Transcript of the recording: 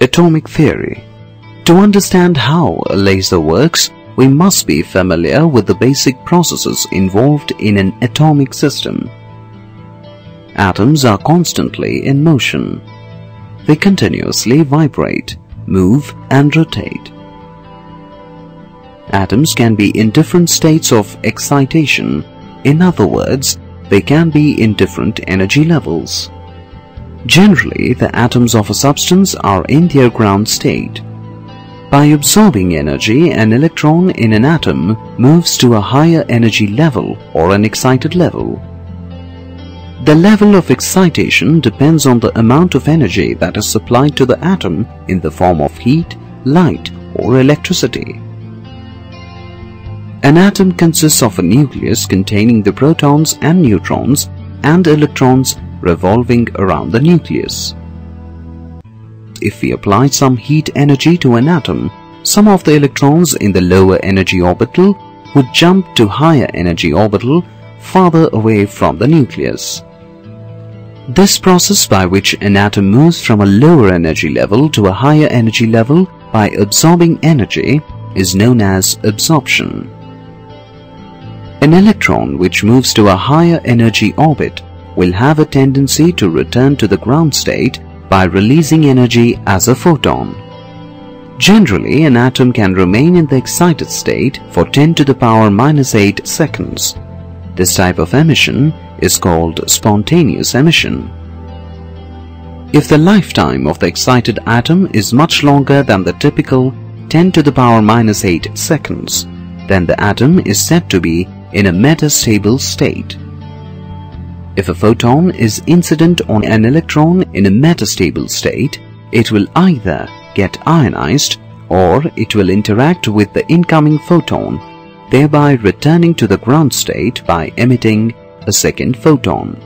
Atomic Theory To understand how a laser works, we must be familiar with the basic processes involved in an atomic system. Atoms are constantly in motion. They continuously vibrate, move and rotate. Atoms can be in different states of excitation. In other words, they can be in different energy levels. Generally, the atoms of a substance are in their ground state. By absorbing energy, an electron in an atom moves to a higher energy level or an excited level. The level of excitation depends on the amount of energy that is supplied to the atom in the form of heat, light or electricity. An atom consists of a nucleus containing the protons and neutrons and electrons revolving around the nucleus. If we apply some heat energy to an atom, some of the electrons in the lower energy orbital would jump to higher energy orbital farther away from the nucleus. This process by which an atom moves from a lower energy level to a higher energy level by absorbing energy is known as absorption. An electron which moves to a higher energy orbit will have a tendency to return to the ground state by releasing energy as a photon. Generally, an atom can remain in the excited state for 10 to the power minus 8 seconds. This type of emission is called spontaneous emission. If the lifetime of the excited atom is much longer than the typical 10 to the power minus 8 seconds, then the atom is said to be in a metastable state. If a photon is incident on an electron in a metastable state, it will either get ionized or it will interact with the incoming photon, thereby returning to the ground state by emitting a second photon.